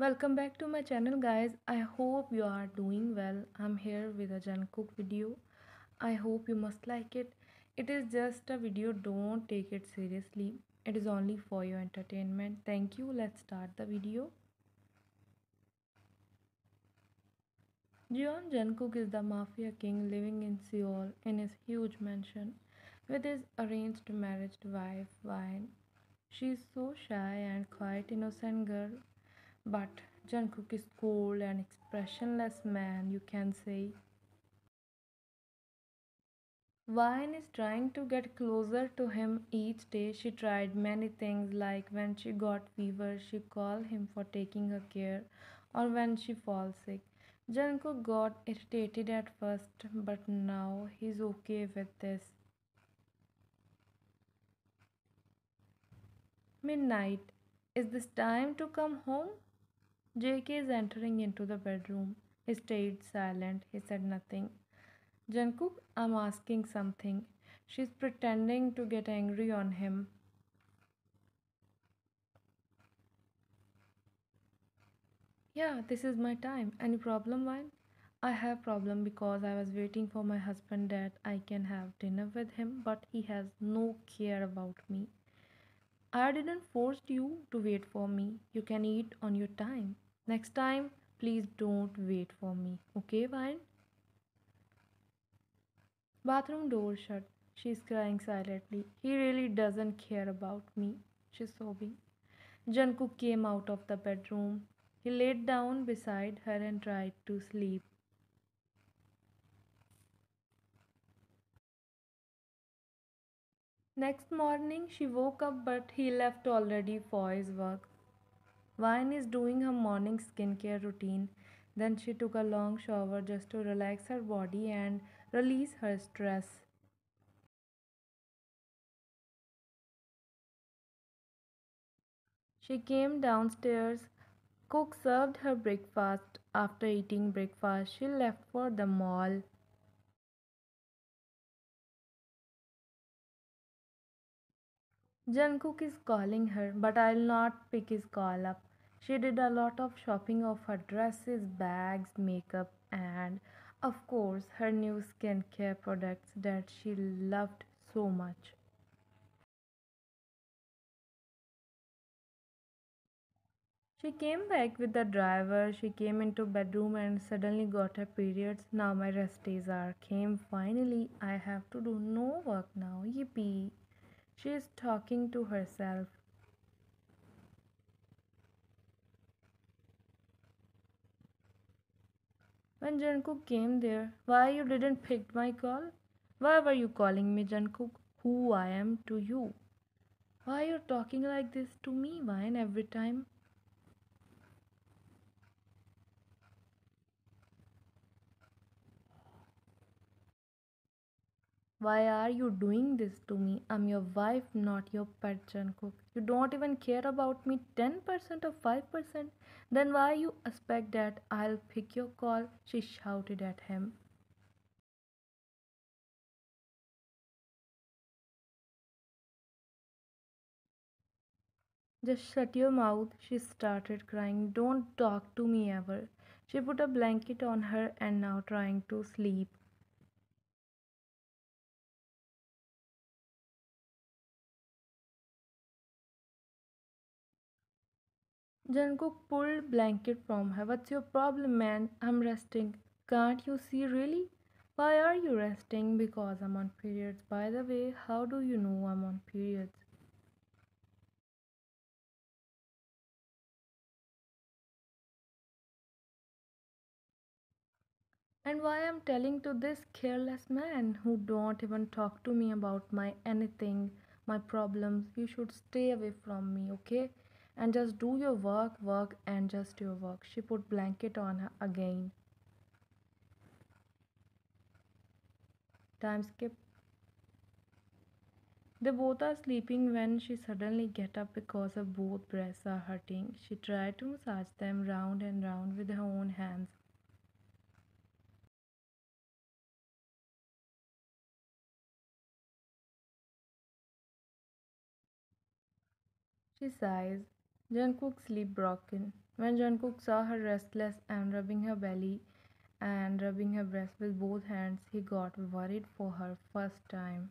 Welcome back to my channel guys. I hope you are doing well. I'm here with a Jeon Jungkook video. I hope you must like it. It is just a video. Don't take it seriously. It is only for your entertainment. Thank you. Let's start the video. Jeon Jungkook is the mafia king living in Seoul in his huge mansion with his arranged married wife Vine. She is so shy and quite innocent girl but Jungkook is cold and expressionless man, you can say. Vine is trying to get closer to him each day. She tried many things like when she got fever, she called him for taking her care or when she falls sick. Jungkook got irritated at first, but now he's okay with this. Midnight. Is this time to come home? JK is entering into the bedroom. He stayed silent. He said nothing. Jungkook, I'm asking something. She's pretending to get angry on him. Yeah, this is my time. Any problem, Vine? I have problem because I was waiting for my husband that I can have dinner with him, but he has no care about me. I didn't force you to wait for me. You can eat on your time. Next time, please don't wait for me. Okay, Vine? Bathroom door shut. She's crying silently. He really doesn't care about me. She's sobbing. Jungkook came out of the bedroom. He laid down beside her and tried to sleep. Next morning, she woke up, but he left already for his work. Vine is doing her morning skincare routine. Then she took a long shower just to relax her body and release her stress. She came downstairs. Cook served her breakfast. After eating breakfast, she left for the mall. Jungkook is calling her, but I'll not pick his call up. She did a lot of shopping of her dresses, bags, makeup, and of course her new skincare products that she loved so much. She came back with the driver. She came into bedroom and suddenly got her periods. Now my rest days are came finally. I have to do no work now. Yippee. She is talking to herself. When Jungkook came there, why you didn't pick my call? Why were you calling me Jungkook? Who I am to you? Why you talking like this to me, Vine, every time? Why are you doing this to me? I'm your wife, not your pet Jungkook. You don't even care about me 10% or 5%. Then why you expect that I'll pick your call? She shouted at him. Just shut your mouth. She started crying. Don't talk to me ever. She put a blanket on her and now trying to sleep. Jungkook pulled blanket from her. What's your problem, man? I'm resting. Can't you see really? Why are you resting? Because I'm on periods. By the way, how do you know I'm on periods? And why I'm telling to this careless man who don't even talk to me about my anything, my problems. You should stay away from me, okay? And just do your work, work, and just your work. She put blanket on her again. Time skip. They both are sleeping when she suddenly get up because her both breasts are hurting. She tried to massage them round and round with her own hands. She sighs. Jungkook's sleep broken. When Jungkook saw her restless and rubbing her belly and rubbing her breast with both hands, he got worried for her first time.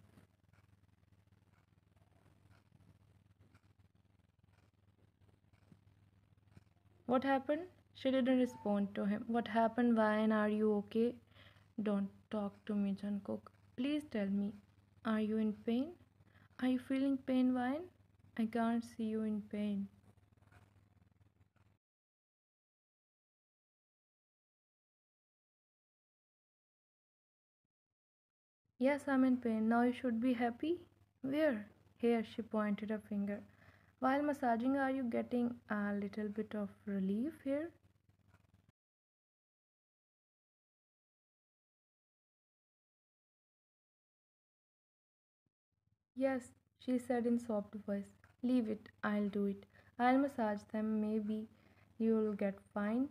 What happened? She didn't respond to him. What happened, Vine? Are you okay? Don't talk to me, Jungkook. Please tell me. Are you in pain? Are you feeling pain, Vine? I can't see you in pain. Yes, I'm in pain. Now you should be happy. Where? Here, she pointed a finger. While massaging, are you getting a little bit of relief here? Yes, she said in soft voice. Leave it, I'll do it. I'll massage them, maybe you'll get fine.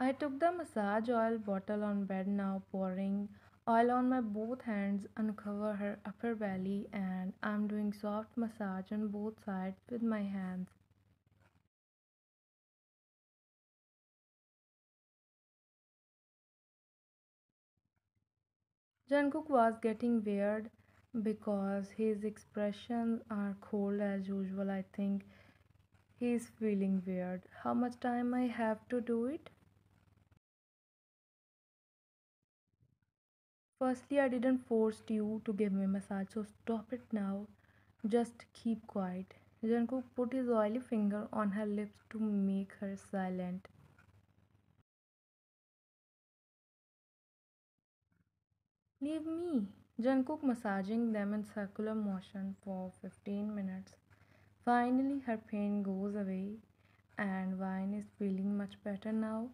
I took the massage oil bottle on bed now, pouring oil on my both hands, uncover her upper belly, and I'm doing soft massage on both sides with my hands. Jungkook was getting weird because his expressions are cold as usual. I think he's feeling weird. How much time I have to do it? Firstly, I didn't force you to give me massage, so stop it now. Just keep quiet. Jungkook put his oily finger on her lips to make her silent. Leave me. Jungkook massaging them in circular motion for 15 minutes. Finally, her pain goes away, and Vine is feeling much better now.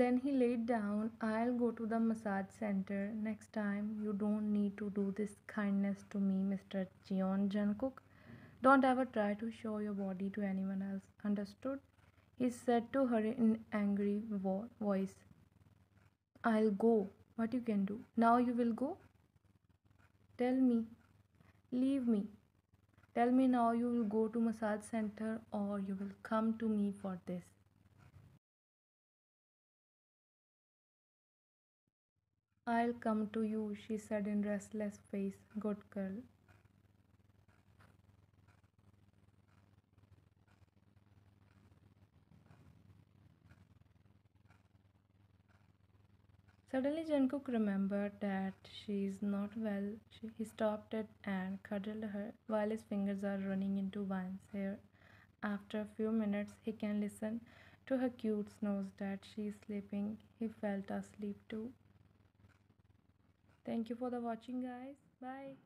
Then he laid down. I'll go to the massage center next time. You don't need to do this kindness to me, Mr. Jeon Jungkook. Don't ever try to show your body to anyone else. Understood? He said to her in angry vo- voice. I'll go. What you can do? Now you will go? Tell me. Leave me. Tell me now you will go to massage center or you will come to me for this. I'll come to you, she said in restless face. Good girl. Suddenly Jungkook remembered that she is not well. She, he stopped it and cuddled her while his fingers are running into Vine's hair. After a few minutes, he can listen to her cute snores that she is sleeping. He felt asleep too. Thank you for the watching guys. Bye.